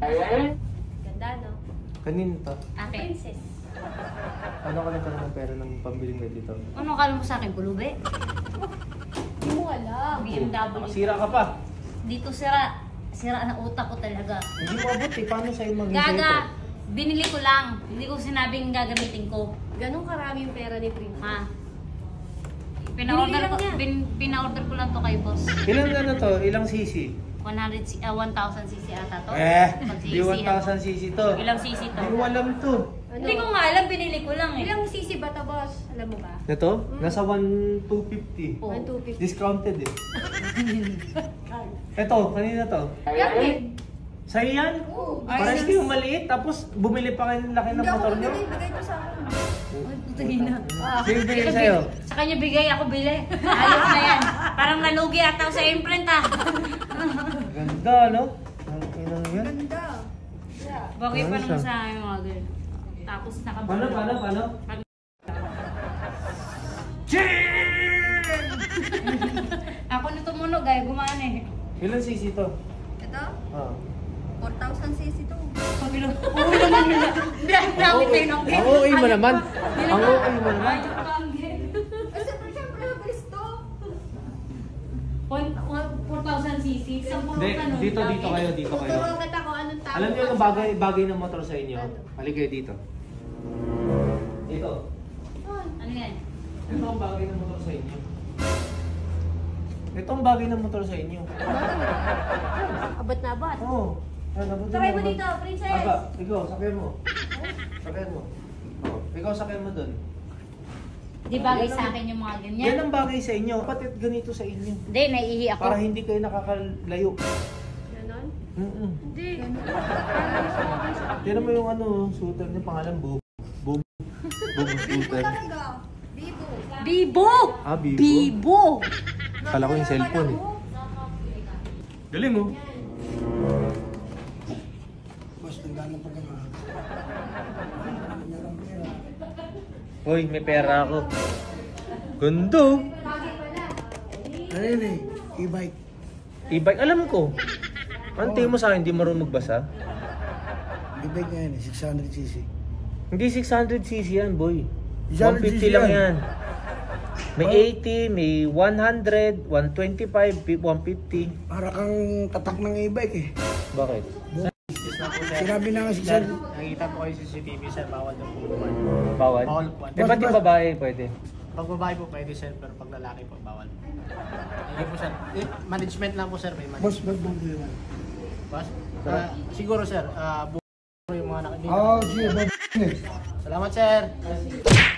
Ganda, no? Kanino to? Akin. Princess. Ano ka nagkaroon ng pera ng pambiling med dito? Ano kala mo sa akin, pulube? Hindi mo alam. BMW. Sira ka pa. Dito sira. Sira na utak ko talaga. Hindi mo abot eh. Paano sa'yo maging Gaga, binili ko lang. Hindi ko sinabing gagamitin ko. Ganun karami yung pera ni Princess. Ha? Pina-order ko, bin, pina-order ko lang to kay boss. Ilang ano to? Ilang cc? 100, c- ah, 1,000 cc ata to. Eh, Pag di sisihan 1,000 cc to. ko. Ilang cc to? Hindi ko alam to. Ano? Hindi ko nga alam, binili ko lang eh. Ilang sisi ba to, boss? Alam mo ba? Ito? Nasa 1,250. Oh. 1,250. Discounted eh. Ito, kanina to. Yan din. Sa'yo yan? Oo. Parang kayo maliit, tapos bumili pa kayo ng laki ng Hindi ako motor nyo? bigay, ko sa akin. Ay, putangin na. Sino bigay sa'yo? Sa kanya bigay, ako bili. Ayos na yan. Parang nalugi ata ako sa imprint ah. Ganda, no? Ang inang yan. Ganda. Yeah. Bagay pa Ano naman sa akin mga girl. Tapos nakabalo. Paano, paano, paano? Ako na tumunog ay gumana eh. Ilan cc to? Ito, Ah. 4,000 cc to. Pabilo. Oo naman nila. Hindi, ang dami tayo ng Ang okay mo naman. Ang okay mo naman. Eh, siyempre, siyempre, mabilis to. 4,000 cc. Isang puro Hindi, tanong. dito, dito kayo, dito kayo. Tuturuan kita kung anong tawag. Alam niyo yung bagay, bagay ng motor sa inyo? Ano? Halika kayo dito. Dito. Ano yan? Ito ang bagay ng motor sa inyo. Ito ang bagay ng motor sa inyo. Abot na abot. Oo. Oh, ano, Sakay mo dito, princess. Aba, ikaw, sakay mo. Sakay mo. Oh, ikaw sakay mo dun. Di bagay Yan sa akin yung mga Yan ganyan. ang bagay sa inyo. Ba't ganito sa inyo? Hindi, naiihi ako. Para hindi kayo nakakalayo. Ganon? Hindi. Sa akin sa Tira mo yung ano, shooter niya, pangalan Bob. Bob. Bob shooter. Bibo. Bibo! Ah, Bibo. Bibo! Kala ko yung cellphone eh. Galing mo. Boss, tandaan ng pagkamahal. Hoy, may pera ako. Gundo. Ano yun eh? E-bike. E-bike, alam ko. Ano tingin mo sa akin, hindi marunong magbasa? E-bike nga yun eh, 600cc. Hindi 600cc yan, boy. 600cc 150 lang yan. yan. May 80, may 100, 125, 150. Para kang tatak ng e-bike eh. Bakit? Sinabi na nga 600. Nakikita po kayo sa CCTV, sir, bawal na po naman. Bawal? Bawal po. Eh, ba't yung babae pwede? Pag babae po pwede, sir, pero pag lalaki po, bawal. Hindi po, sir. Eh, management lang po, sir. May Boss, management. ba't bang yun? Boss? Ah, siguro, sir. Uh, yung mga nakikita. Oo, sige, ba't. Salamat, sir.